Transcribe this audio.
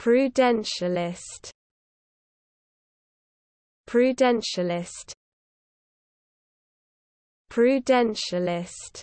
Prudentialist Prudentialist Prudentialist.